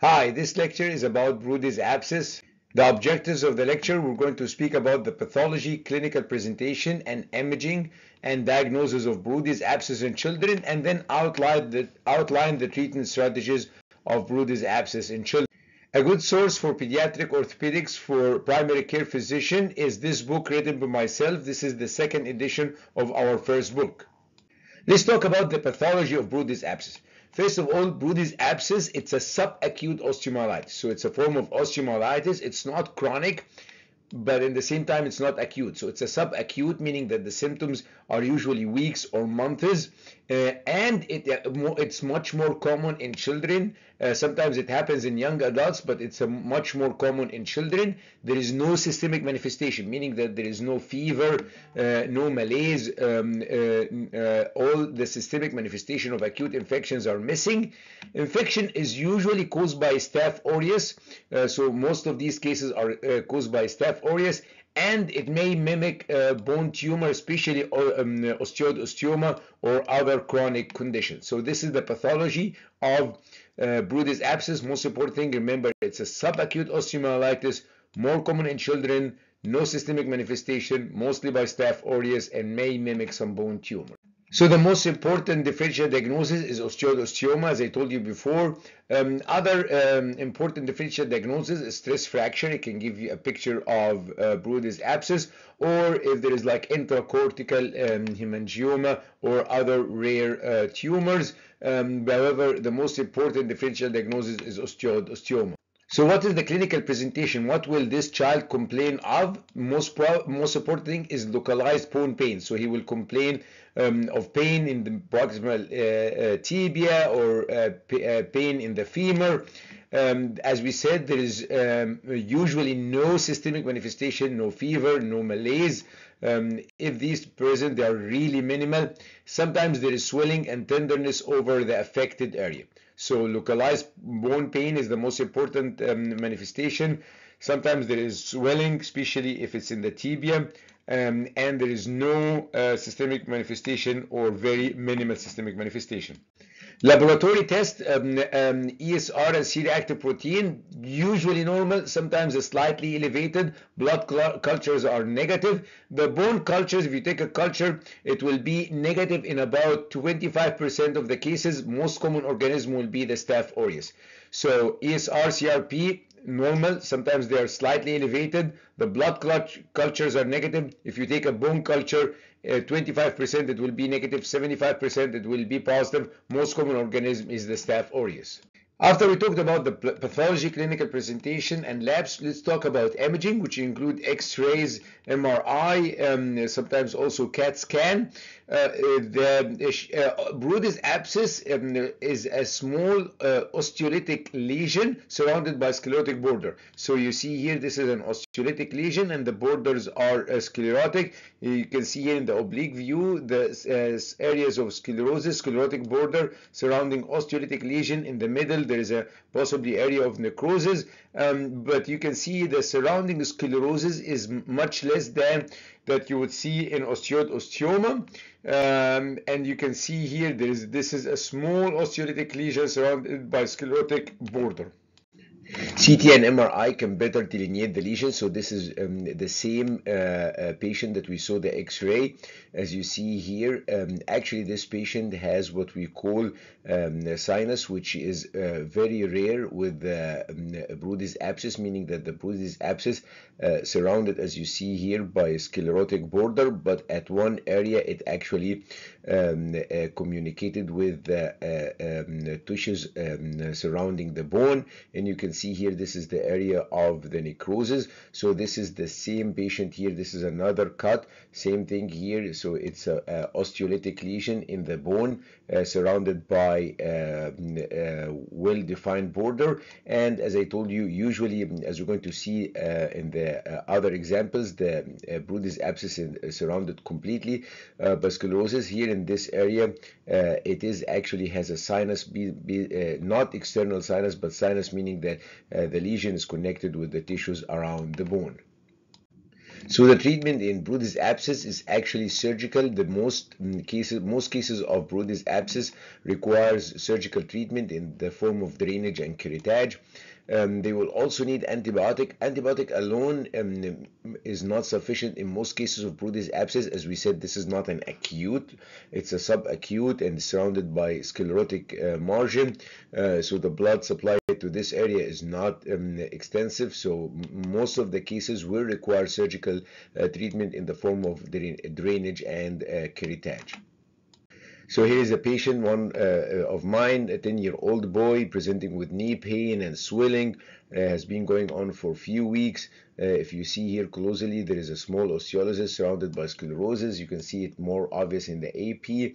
Hi, this lecture is about Brodie's abscess. The objectives of the lecture, we're going to speak about the pathology, clinical presentation, and imaging and diagnosis of Brodie's abscess in children, and then outline the, outline the treatment strategies of Brodie's abscess in children. A good source for pediatric orthopedics for primary care physician is this book written by myself. This is the second edition of our first book. Let's talk about the pathology of Brodie's abscess. First of all, Brodie's abscess, it's a subacute osteomyelitis. So it's a form of osteomyelitis. It's not chronic, but in the same time, it's not acute. So it's a subacute, meaning that the symptoms are usually weeks or months. Uh, and it, uh, it's much more common in children. Uh, sometimes it happens in young adults, but it's much more common in children. There is no systemic manifestation, meaning that there is no fever, uh, no malaise. Um, uh, uh, all the systemic manifestation of acute infections are missing. Infection is usually caused by Staph aureus. so most of these cases are caused by Staph aureus and it may mimic uh, bone tumor, especially um, osteoid osteoma or other chronic conditions. So this is the pathology of uh, Brodie's abscess. Most important thing, remember, it's a subacute osteomyelitis, more common in children, no systemic manifestation, mostly by Staph aureus, and may mimic some bone tumor. So the most important differential diagnosis is osteoid as I told you before. Um, other um, important differential diagnosis is stress fracture. It can give you a picture of uh, Brodie's abscess, or if there is like intracortical um, hemangioma or other rare uh, tumors. Um, however, the most important differential diagnosis is osteoid. So what is the clinical presentation? What will this child complain of? Most most important thing is localized bone pain. So he will complain um, of pain in the proximal uh, uh, tibia or uh, uh, pain in the femur. Um, as we said, there is um, usually no systemic manifestation, no fever, no malaise. Um, if these present, they are really minimal. Sometimes there is swelling and tenderness over the affected area. So localized bone pain is the most important um, manifestation. Sometimes there is swelling, especially if it's in the tibia, um, and there is no uh, systemic manifestation or very minimal systemic manifestation. Laboratory test, um, um, ESR and C-reactive protein, usually normal, sometimes slightly elevated. Blood cultures are negative. The bone cultures, if you take a culture, it will be negative in about 25% of the cases. Most common organism will be the Staph aureus. So ESR, CRP, normal. Sometimes they are slightly elevated. The blood cultures are negative. If you take a bone culture, 25% uh, it will be negative, 75% it will be positive. Most common organism is the Staph aureus. After we talked about the pathology, clinical presentation, and labs, let's talk about imaging, which include X-rays, MRI, um, sometimes also CAT scan. Uh, the uh, Brodie's abscess um, is a small uh, osteolytic lesion surrounded by sclerotic border. So you see here, this is an osteolytic lesion, and the borders are uh, sclerotic. You can see here in the oblique view the uh, areas of sclerosis, sclerotic border surrounding osteolytic lesion. In the middle, there is a possibly area of necrosis, um, but you can see the surrounding sclerosis is much less than that you would see in osteoid osteoma. Um, and you can see here, there is, this is a small osteolytic lesion surrounded by sclerotic border. CT and MRI can better delineate the lesion. So this is um, the same uh, uh, patient that we saw the X-ray. As you see here, um, actually this patient has what we call um, sinus, which is uh, very rare with the um, abscess, meaning that the Brodie's abscess uh, surrounded, as you see here, by a sclerotic border, but at one area it actually um, uh, communicated with the uh, um, tissues surrounding the bone, and you can see here this is the area of the necrosis. So this is the same patient here. This is another cut. Same thing here. So it's a, a osteolytic lesion in the bone uh, surrounded by uh, uh, well-defined border. And as I told you usually as we're going to see uh, in the uh, other examples the uh, Brodie's abscess is surrounded completely by sclerosis here in this area it is actually has a sinus be, be not external sinus but sinus meaning that uh, the lesion is connected with the tissues around the bone. So the treatment in Brodie's abscess is actually surgical. The most mm, cases, most cases of Brodie's abscess requires surgical treatment in the form of drainage and curettage. Um, they will also need antibiotic. Antibiotic alone um, is not sufficient in most cases of Brodie's abscess. As we said, this is not an acute, it's a subacute and surrounded by sclerotic uh, margin. Uh, so the blood supply to this area is not um, extensive. So most of the cases will require surgical uh, treatment in the form of drainage and uh, curettage. So here is a patient, one uh, of mine, a 10-year-old boy presenting with knee pain and swelling, uh, has been going on for a few weeks. Uh, if you see here closely, there is a small osteolysis surrounded by sclerosis. You can see it more obvious in the AP.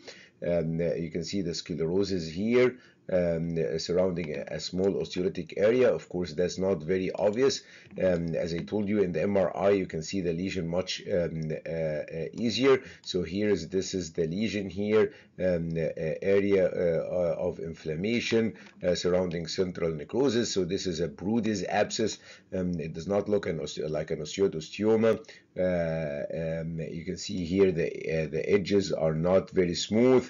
Um, uh, you can see the sclerosis here um, surrounding a, small osteolytic area. Of course, that's not very obvious. Um, as I told you in the MRI, you can see the lesion much um, uh, uh, easier. So here is this is the lesion here, um, area uh, of inflammation uh, surrounding central necrosis. So this is a Brodie's abscess. Um, it does not look an like an osteoid osteoma. Uh, um, you can see here the the edges are not very smooth.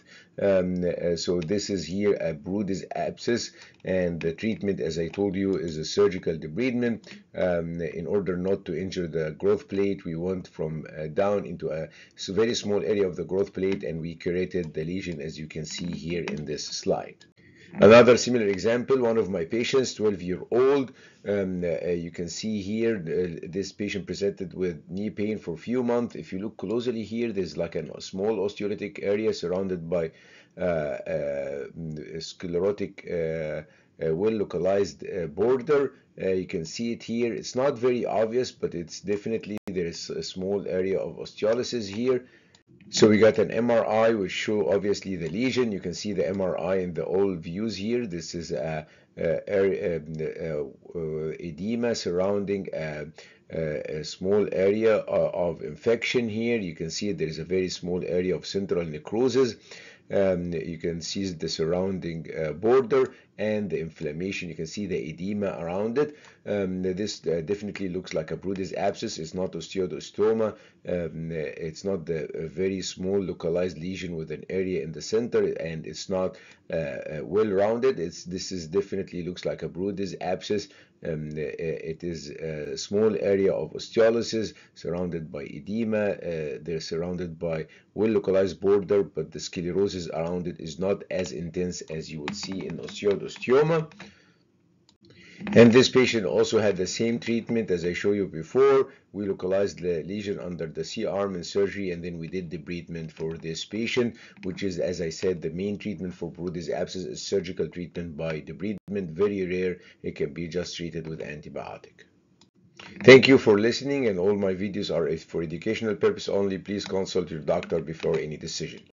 so this is here a this abscess and the treatment as I told you is a surgical debridement um, in order not to injure the growth plate we went from uh, down into a very small area of the growth plate and we curated the lesion as you can see here in this slide. Another similar example, one of my patients, 12 year old, um, uh, you can see here uh, this patient presented with knee pain for a few months. If you look closely here, there's like a small osteolytic area surrounded by uh, uh sclerotic uh, uh, well localized border. you can see it here. It's not very obvious, but it's definitely there is a small area of osteolysis here. So we got an MRI which show obviously the lesion. You can see the MRI in the old views here. This is a, a, a, a edema surrounding uh, uh, a small area uh, of infection here. You can see there is a very small area of central necrosis. Um, you can see the surrounding uh, border and the inflammation. You can see the edema around it. Um, this uh, definitely looks like a Brodie's abscess. It's not osteoblastoma. Um, it's not the very small localized lesion with an area in the center, and it's not uh, uh well rounded. It's this is definitely looks like a Brodie's abscess. Um, it is a small area of osteolysis surrounded by edema. Uh, they're surrounded by well localized border, but the sclerosis around it is not as intense as you would see in osteoblastoma. And this patient also had the same treatment as I showed you before. We localized the lesion under the C-arm in surgery and then we did debridement for this patient, which is, as I said, the main treatment for Brodie's abscess is surgical treatment by debridement. Very rare. It can be just treated with antibiotic. Thank you for listening and all my videos are for educational purpose only. Please consult your doctor before any decision.